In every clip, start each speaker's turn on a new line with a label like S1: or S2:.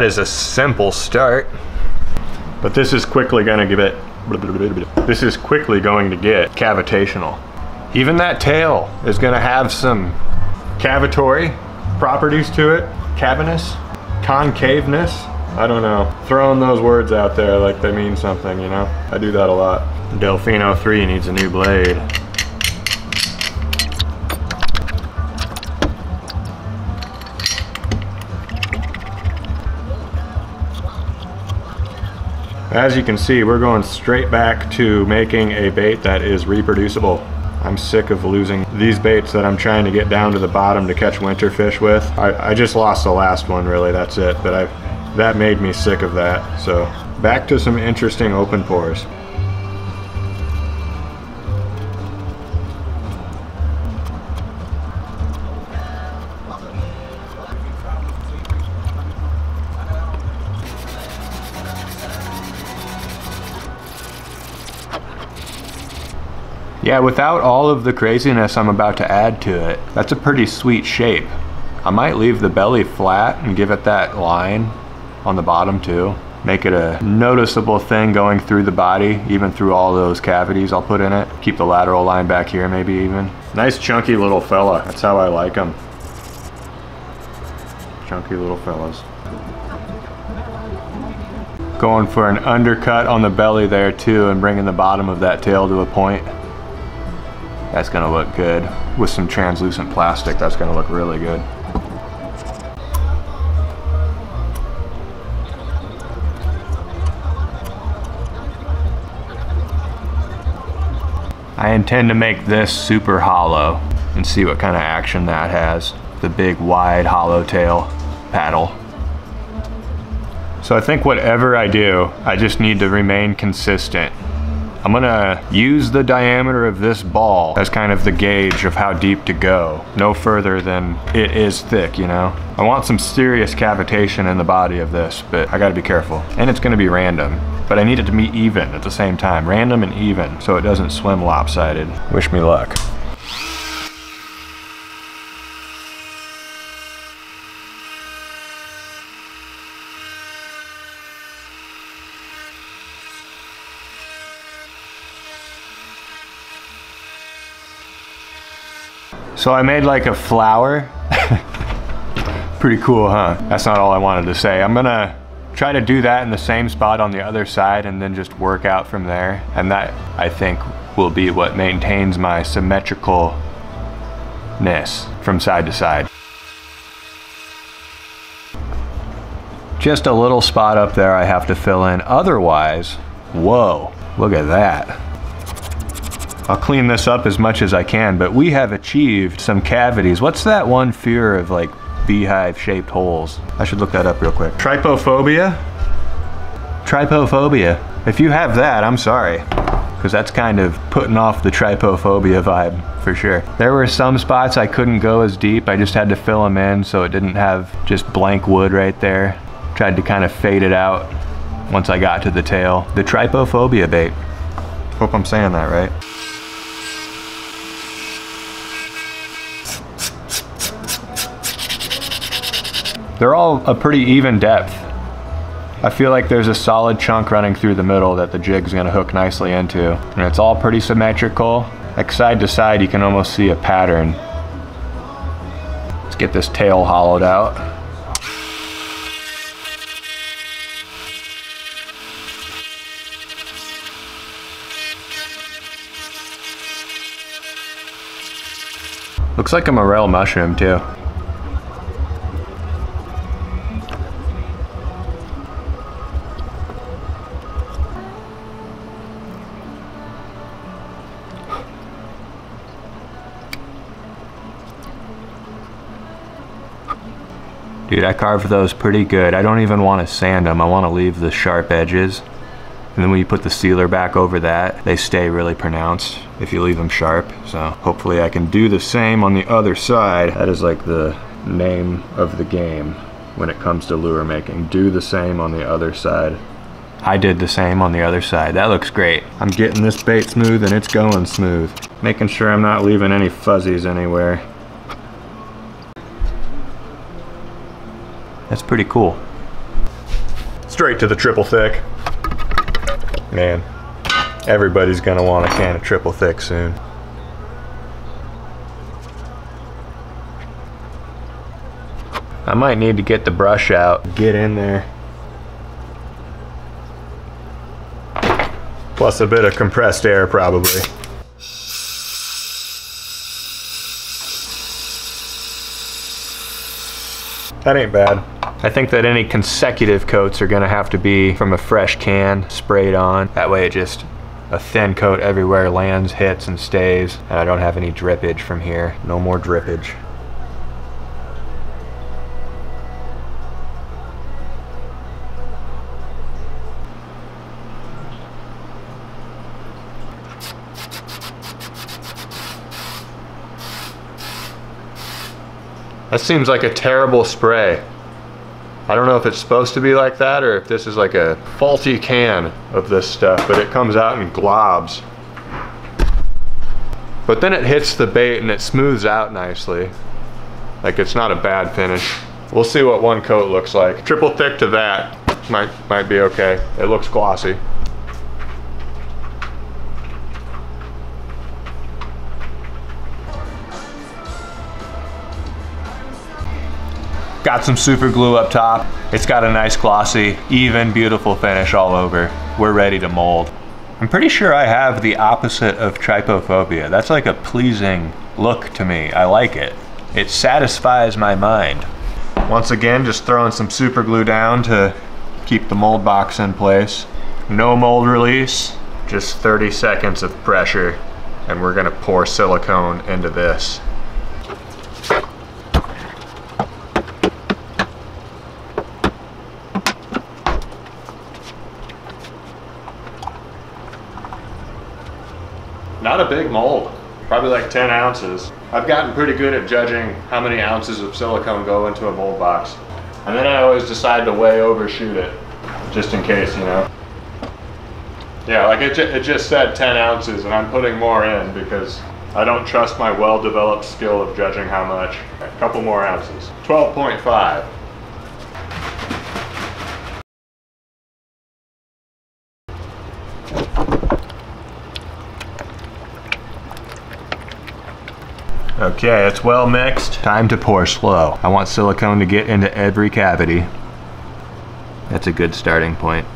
S1: that is a simple start. But this is quickly gonna give it, this is quickly going to get cavitational. Even that tail is gonna have some cavatory properties to it, cavernous, concaveness. I don't know. Throwing those words out there like they mean something, you know? I do that a lot. Delfino 3 needs a new blade. As you can see, we're going straight back to making a bait that is reproducible. I'm sick of losing these baits that I'm trying to get down to the bottom to catch winter fish with. I, I just lost the last one really, that's it. But I, that made me sick of that. So back to some interesting open pours. Yeah, without all of the craziness I'm about to add to it, that's a pretty sweet shape. I might leave the belly flat and give it that line on the bottom too. Make it a noticeable thing going through the body, even through all those cavities I'll put in it. Keep the lateral line back here maybe even. Nice chunky little fella, that's how I like them. Chunky little fellas. Going for an undercut on the belly there too and bringing the bottom of that tail to a point. That's gonna look good. With some translucent plastic, that's gonna look really good. I intend to make this super hollow and see what kind of action that has. The big wide hollow tail paddle. So I think whatever I do, I just need to remain consistent I'm gonna use the diameter of this ball as kind of the gauge of how deep to go. No further than it is thick, you know? I want some serious cavitation in the body of this, but I gotta be careful. And it's gonna be random, but I need it to be even at the same time. Random and even, so it doesn't swim lopsided. Wish me luck. So I made like a flower. Pretty cool, huh? That's not all I wanted to say. I'm gonna try to do that in the same spot on the other side and then just work out from there. And that, I think, will be what maintains my symmetricalness from side to side. Just a little spot up there I have to fill in. Otherwise, whoa, look at that. I'll clean this up as much as I can, but we have achieved some cavities. What's that one fear of like beehive shaped holes? I should look that up real quick. Trypophobia? Trypophobia. If you have that, I'm sorry. Because that's kind of putting off the trypophobia vibe for sure. There were some spots I couldn't go as deep. I just had to fill them in so it didn't have just blank wood right there. Tried to kind of fade it out once I got to the tail. The trypophobia bait. Hope I'm saying that right. They're all a pretty even depth. I feel like there's a solid chunk running through the middle that the jig's gonna hook nicely into. And it's all pretty symmetrical. Like side to side, you can almost see a pattern. Let's get this tail hollowed out. Looks like a morel mushroom too. I carved those pretty good. I don't even want to sand them. I want to leave the sharp edges. And then when you put the sealer back over that, they stay really pronounced if you leave them sharp. So hopefully I can do the same on the other side. That is like the name of the game when it comes to lure making. Do the same on the other side. I did the same on the other side. That looks great. I'm getting this bait smooth and it's going smooth. Making sure I'm not leaving any fuzzies anywhere. That's pretty cool. straight to the triple thick. Man, everybody's gonna want a can of triple thick soon. I might need to get the brush out, get in there. Plus a bit of compressed air probably. That ain't bad. I think that any consecutive coats are gonna have to be from a fresh can sprayed on. That way it just, a thin coat everywhere lands, hits, and stays. And I don't have any drippage from here. No more drippage. That seems like a terrible spray. I don't know if it's supposed to be like that or if this is like a faulty can of this stuff, but it comes out in globs. But then it hits the bait and it smooths out nicely. Like it's not a bad finish. We'll see what one coat looks like. Triple thick to that might, might be okay. It looks glossy. Got some super glue up top. It's got a nice glossy, even, beautiful finish all over. We're ready to mold. I'm pretty sure I have the opposite of trypophobia. That's like a pleasing look to me. I like it. It satisfies my mind. Once again, just throwing some super glue down to keep the mold box in place. No mold release, just 30 seconds of pressure, and we're gonna pour silicone into this. Not a big mold, probably like 10 ounces. I've gotten pretty good at judging how many ounces of silicone go into a mold box. And then I always decide to way overshoot it, just in case, you know. Yeah, like it, ju it just said 10 ounces and I'm putting more in because I don't trust my well-developed skill of judging how much. A couple more ounces. 12.5. Okay, it's well mixed. Time to pour slow. I want silicone to get into every cavity. That's a good starting point.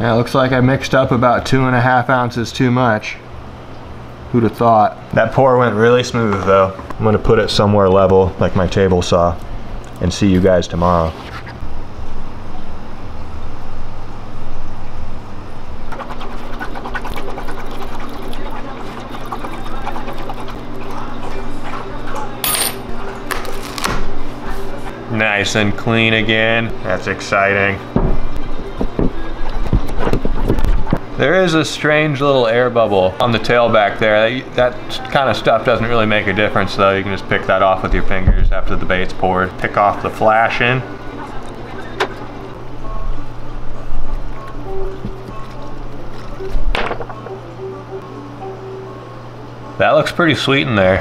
S1: Yeah, it looks like I mixed up about two and a half ounces too much. Who'd have thought? That pour went really smooth though. I'm gonna put it somewhere level, like my table saw, and see you guys tomorrow. Nice and clean again. That's exciting. There is a strange little air bubble on the tail back there. That kind of stuff doesn't really make a difference though. You can just pick that off with your fingers after the bait's poured. Pick off the flash in. That looks pretty sweet in there.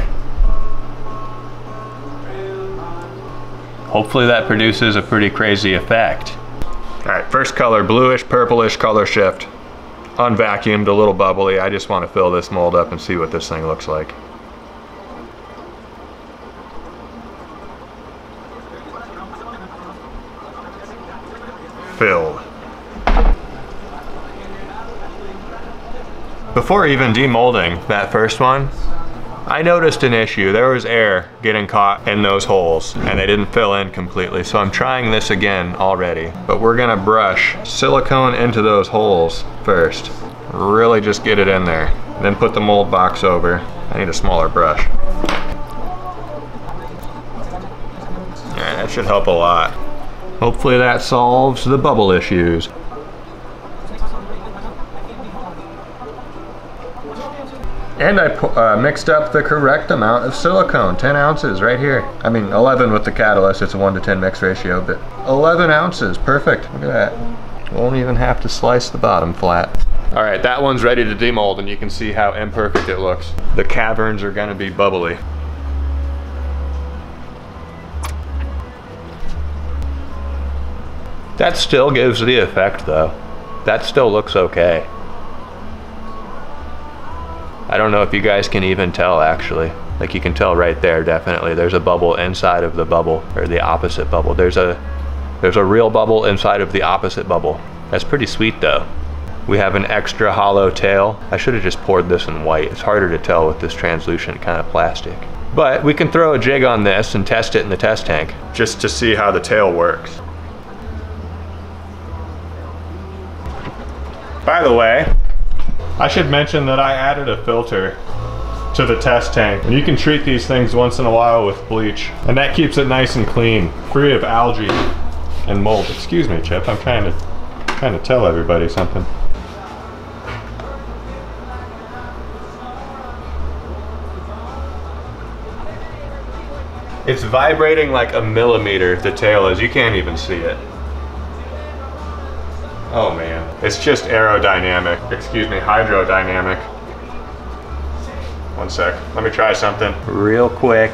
S1: Hopefully that produces a pretty crazy effect. All right, first color, bluish, purplish color shift unvacuumed, a little bubbly. I just want to fill this mold up and see what this thing looks like. Filled. Before even demolding that first one, I noticed an issue. There was air getting caught in those holes and they didn't fill in completely. So I'm trying this again already. But we're gonna brush silicone into those holes first. Really just get it in there. Then put the mold box over. I need a smaller brush. Yeah, that should help a lot. Hopefully that solves the bubble issues. And I uh, mixed up the correct amount of silicone, 10 ounces right here. I mean 11 with the catalyst, it's a 1 to 10 mix ratio, but 11 ounces, perfect. Look at that. Won't even have to slice the bottom flat. All right, that one's ready to demold and you can see how imperfect it looks. The caverns are gonna be bubbly. That still gives the effect though. That still looks okay. I don't know if you guys can even tell actually. Like you can tell right there, definitely. There's a bubble inside of the bubble, or the opposite bubble. There's a, there's a real bubble inside of the opposite bubble. That's pretty sweet though. We have an extra hollow tail. I should have just poured this in white. It's harder to tell with this translucent kind of plastic. But we can throw a jig on this and test it in the test tank. Just to see how the tail works. By the way, I should mention that I added a filter to the test tank. And you can treat these things once in a while with bleach. And that keeps it nice and clean, free of algae and mold. Excuse me, Chip, I'm trying to, trying to tell everybody something. It's vibrating like a millimeter, the tail is. You can't even see it. Oh man, it's just aerodynamic. Excuse me, hydrodynamic. One sec, let me try something. Real quick.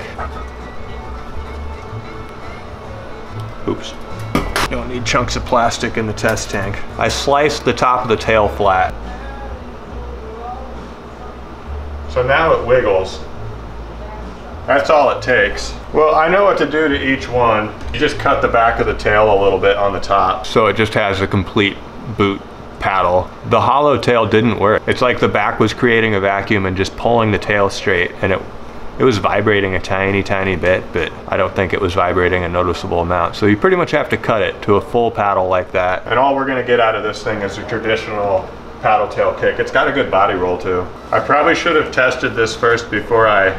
S1: Oops. Don't need chunks of plastic in the test tank. I sliced the top of the tail flat. So now it wiggles. That's all it takes. Well, I know what to do to each one. You just cut the back of the tail a little bit on the top. So it just has a complete boot paddle. The hollow tail didn't work. It's like the back was creating a vacuum and just pulling the tail straight and it it was vibrating a tiny, tiny bit, but I don't think it was vibrating a noticeable amount. So you pretty much have to cut it to a full paddle like that. And all we're gonna get out of this thing is a traditional paddle tail kick. It's got a good body roll too. I probably should have tested this first before I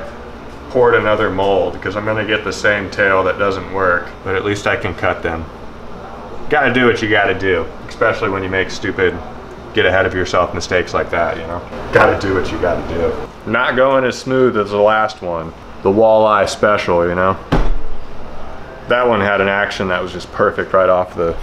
S1: poured another mold because I'm gonna get the same tail that doesn't work, but at least I can cut them. Gotta do what you gotta do, especially when you make stupid, get ahead of yourself mistakes like that, you know? Gotta do what you gotta do. Not going as smooth as the last one. The walleye special, you know? That one had an action that was just perfect right off the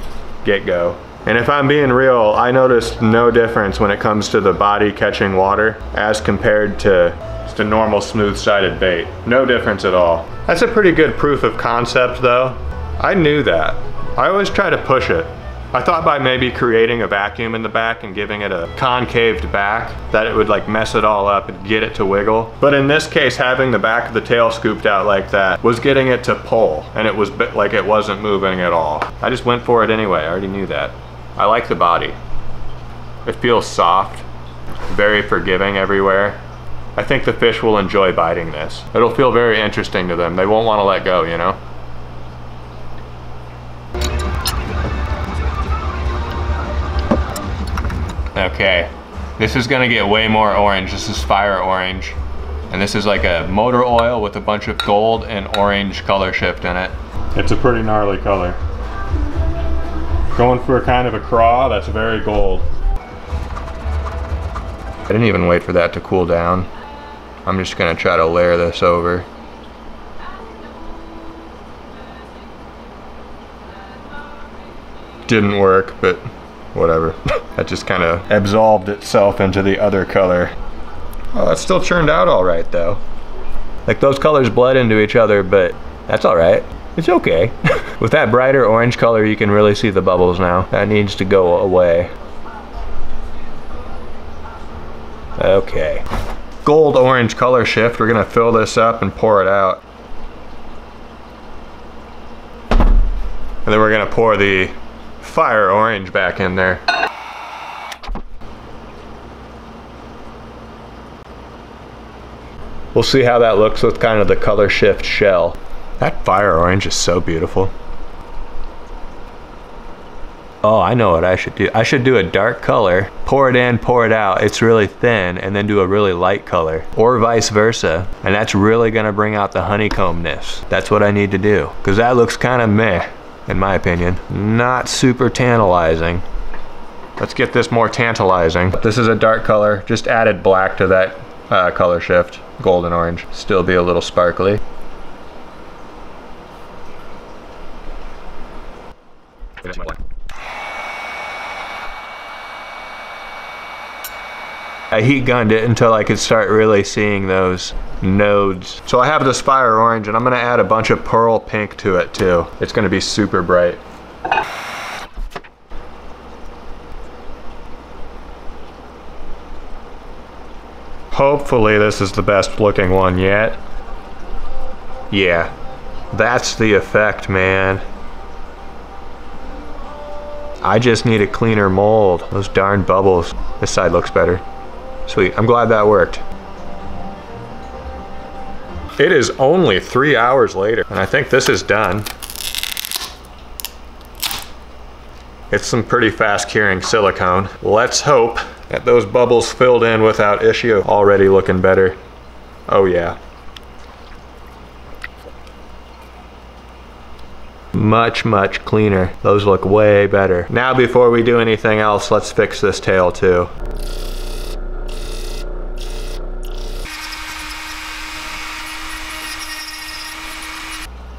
S1: get-go. And if I'm being real, I noticed no difference when it comes to the body catching water as compared to just a normal smooth-sided bait. No difference at all. That's a pretty good proof of concept though. I knew that. I always try to push it. I thought by maybe creating a vacuum in the back and giving it a concaved back that it would like mess it all up and get it to wiggle. But in this case, having the back of the tail scooped out like that was getting it to pull and it was like it wasn't moving at all. I just went for it anyway, I already knew that. I like the body. It feels soft, very forgiving everywhere. I think the fish will enjoy biting this. It'll feel very interesting to them. They won't want to let go, you know? Okay, this is gonna get way more orange. This is fire orange. And this is like a motor oil with a bunch of gold and orange color shift in it. It's a pretty gnarly color. Going for a kind of a craw, that's very gold. I didn't even wait for that to cool down. I'm just gonna try to layer this over. Didn't work, but whatever. that just kind of absolved itself into the other color. Oh, that still churned out all right though. Like those colors bled into each other, but that's all right. It's okay. With that brighter orange color, you can really see the bubbles now. That needs to go away. Okay. Gold orange color shift. We're gonna fill this up and pour it out. And then we're gonna pour the fire orange back in there. We'll see how that looks with kind of the color shift shell. That fire orange is so beautiful. Oh, I know what I should do. I should do a dark color, pour it in, pour it out. It's really thin, and then do a really light color, or vice versa. And that's really gonna bring out the honeycombness. That's what I need to do, because that looks kind of meh in my opinion. Not super tantalizing. Let's get this more tantalizing. This is a dark color, just added black to that uh, color shift, golden orange. Still be a little sparkly. I heat gunned it until I could start really seeing those nodes. So I have the Fire Orange and I'm gonna add a bunch of Pearl Pink to it too. It's gonna be super bright. Hopefully this is the best looking one yet. Yeah, that's the effect, man. I just need a cleaner mold. Those darn bubbles. This side looks better. Sweet, I'm glad that worked. It is only three hours later, and I think this is done. It's some pretty fast curing silicone. Let's hope that those bubbles filled in without issue. Already looking better. Oh yeah. Much, much cleaner. Those look way better. Now before we do anything else, let's fix this tail too.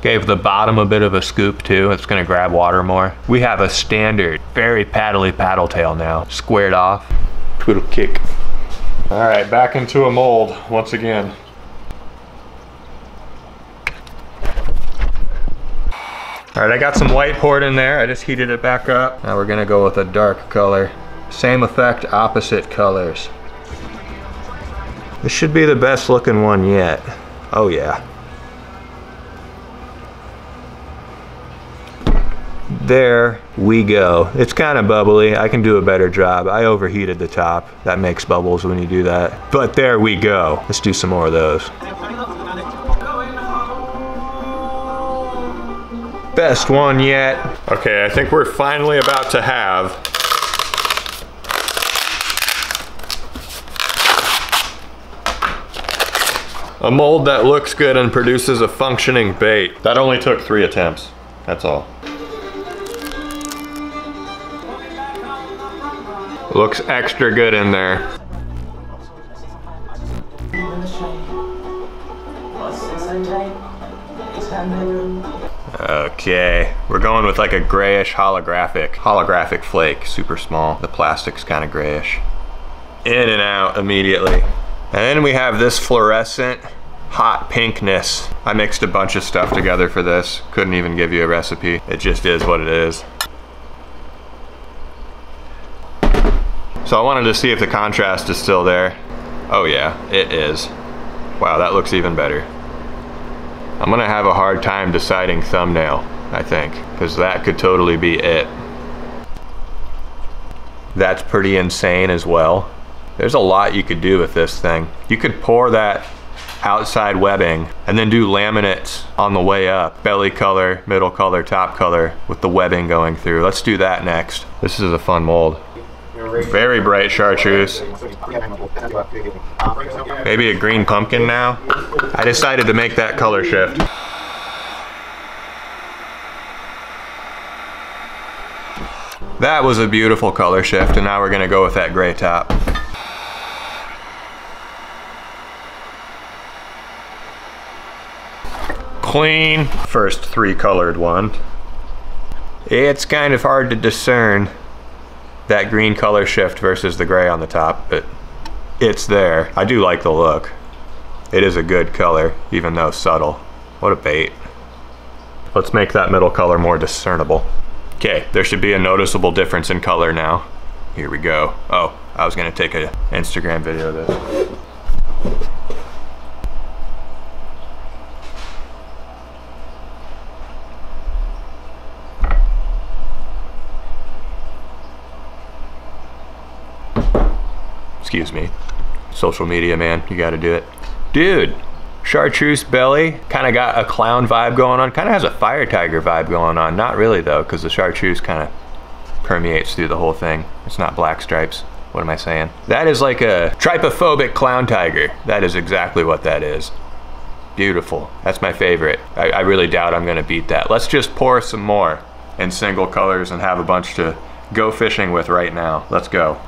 S1: Gave the bottom a bit of a scoop too. It's gonna grab water more. We have a standard, very paddly paddle tail now. Squared off. Twiddle kick. All right, back into a mold once again. All right, I got some white poured in there. I just heated it back up. Now we're gonna go with a dark color. Same effect, opposite colors. This should be the best looking one yet. Oh yeah. There we go. It's kind of bubbly. I can do a better job. I overheated the top. That makes bubbles when you do that. But there we go. Let's do some more of those. Best one yet. Okay, I think we're finally about to have a mold that looks good and produces a functioning bait. That only took three attempts. That's all. Looks extra good in there. Okay, we're going with like a grayish holographic, holographic flake, super small. The plastic's kind of grayish. In and out immediately. And then we have this fluorescent hot pinkness. I mixed a bunch of stuff together for this. Couldn't even give you a recipe. It just is what it is. So I wanted to see if the contrast is still there. Oh yeah, it is. Wow, that looks even better. I'm gonna have a hard time deciding thumbnail, I think, because that could totally be it. That's pretty insane as well. There's a lot you could do with this thing. You could pour that outside webbing and then do laminates on the way up. Belly color, middle color, top color with the webbing going through. Let's do that next. This is a fun mold. Very bright chartreuse. Maybe a green pumpkin now. I decided to make that color shift. That was a beautiful color shift and now we're gonna go with that gray top. Clean, first three colored one. It's kind of hard to discern that green color shift versus the gray on the top, but it's there. I do like the look. It is a good color, even though subtle. What a bait. Let's make that middle color more discernible. Okay, there should be a noticeable difference in color now. Here we go. Oh, I was gonna take an Instagram video of this. Excuse me. Social media, man. You gotta do it. Dude, chartreuse belly. Kind of got a clown vibe going on. Kind of has a fire tiger vibe going on. Not really, though, because the chartreuse kind of permeates through the whole thing. It's not black stripes. What am I saying? That is like a trypophobic clown tiger. That is exactly what that is. Beautiful. That's my favorite. I, I really doubt I'm gonna beat that. Let's just pour some more in single colors and have a bunch to go fishing with right now. Let's go.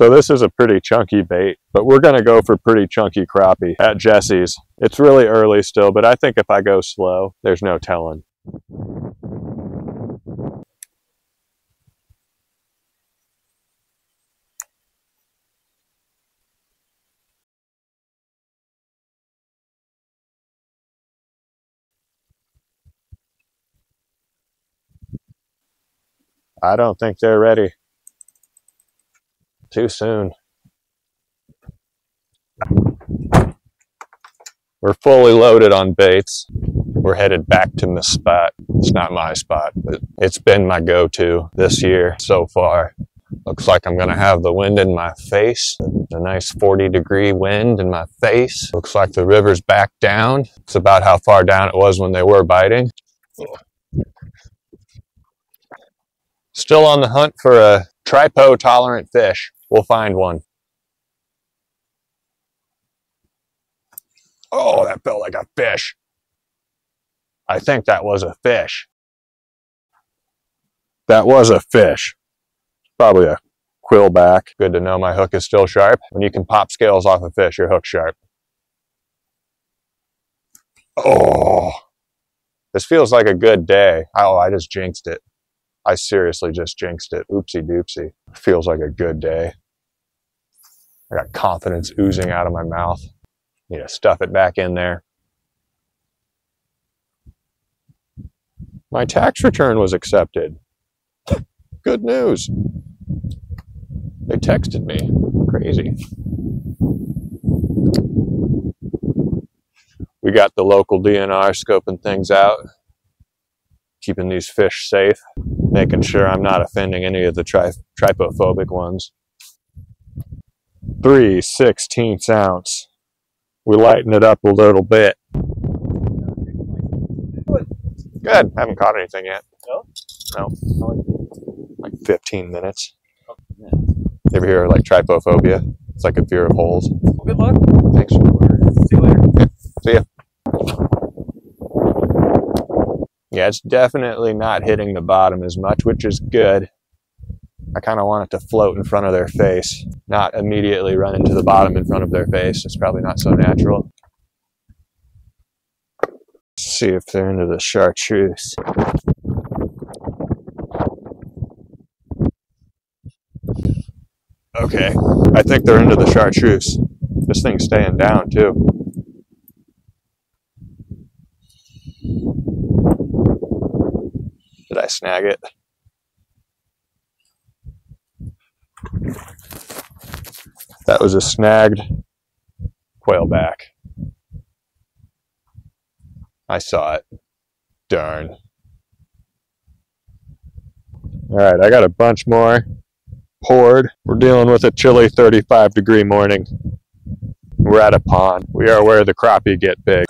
S1: So this is a pretty chunky bait, but we're gonna go for pretty chunky crappie at Jesse's. It's really early still, but I think if I go slow, there's no telling. I don't think they're ready. Too soon. We're fully loaded on baits. We're headed back to my spot. It's not my spot, but it's been my go-to this year so far. Looks like I'm gonna have the wind in my face, a nice 40 degree wind in my face. Looks like the river's back down. It's about how far down it was when they were biting. Still on the hunt for a tripo tolerant fish. We'll find one. Oh, that felt like a fish. I think that was a fish. That was a fish. Probably a quillback. Good to know my hook is still sharp. When you can pop scales off a fish, your hook's sharp. Oh, this feels like a good day. Oh, I just jinxed it. I seriously just jinxed it. Oopsie doopsie. Feels like a good day. I got confidence oozing out of my mouth. Need to stuff it back in there. My tax return was accepted. Good news. They texted me. Crazy. We got the local DNR scoping things out, keeping these fish safe, making sure I'm not offending any of the tri trypophobic ones. 3 16ths ounce. We lighten it up a little bit. Good. Haven't caught anything yet.
S2: No?
S1: No. Like 15 minutes. You ever hear like trypophobia? It's like a fear of holes.
S2: Well, good luck.
S1: Thanks.
S2: See you later.
S1: See ya. Yeah, it's definitely not hitting the bottom as much, which is good. I kind of want it to float in front of their face, not immediately run into the bottom in front of their face. It's probably not so natural. see if they're into the chartreuse. Okay, I think they're into the chartreuse. This thing's staying down too. Did I snag it? That was a snagged quillback. I saw it. Darn. All right, I got a bunch more poured. We're dealing with a chilly 35 degree morning. We're at a pond. We are where the crappie get big.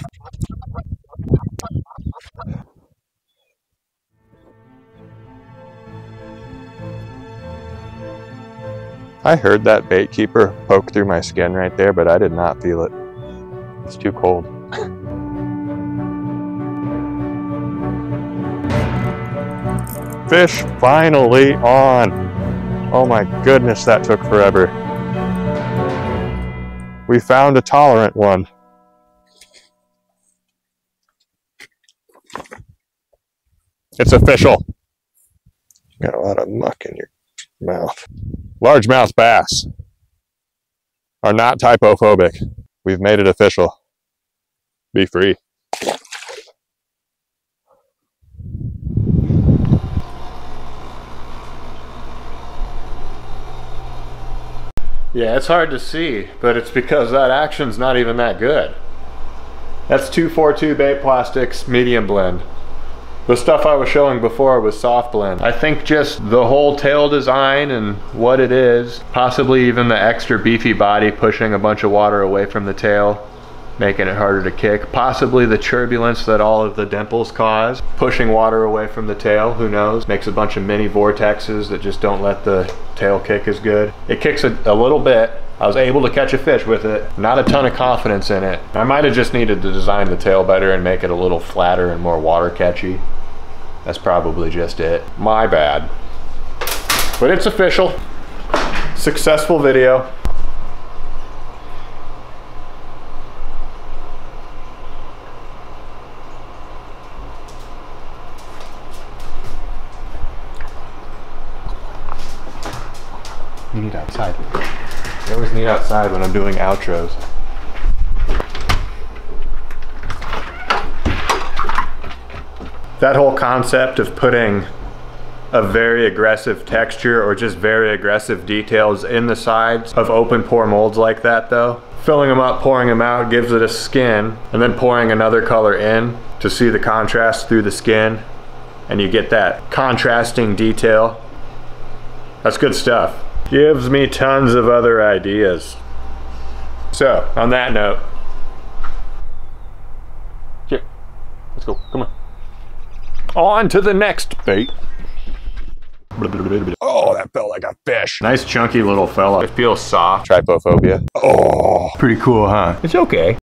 S1: I heard that bait keeper poke through my skin right there, but I did not feel it. It's too cold. Fish finally on. Oh my goodness, that took forever. We found a tolerant one. It's official. Got a lot of muck in your mouth. Largemouth bass are not trypophobic. We've made it official. Be free. Yeah, it's hard to see, but it's because that action's not even that good. That's 242 bait plastics medium blend. The stuff I was showing before was soft blend. I think just the whole tail design and what it is, possibly even the extra beefy body pushing a bunch of water away from the tail, making it harder to kick. Possibly the turbulence that all of the dimples cause, pushing water away from the tail, who knows? Makes a bunch of mini vortexes that just don't let the tail kick as good. It kicks a, a little bit. I was able to catch a fish with it. Not a ton of confidence in it. I might have just needed to design the tail better and make it a little flatter and more water catchy. That's probably just it. My bad. But it's official. Successful video. You need outside. I always need outside when I'm doing outros. That whole concept of putting a very aggressive texture or just very aggressive details in the sides of open pour molds like that though. Filling them up, pouring them out gives it a skin and then pouring another color in to see the contrast through the skin and you get that contrasting detail. That's good stuff. Gives me tons of other ideas. So, on that note, yeah, let's go, come on. On to the next bait.
S2: Oh, that felt like a fish.
S1: Nice chunky little fella. It feels soft.
S2: Trypophobia.
S1: Oh, pretty cool, huh? It's okay.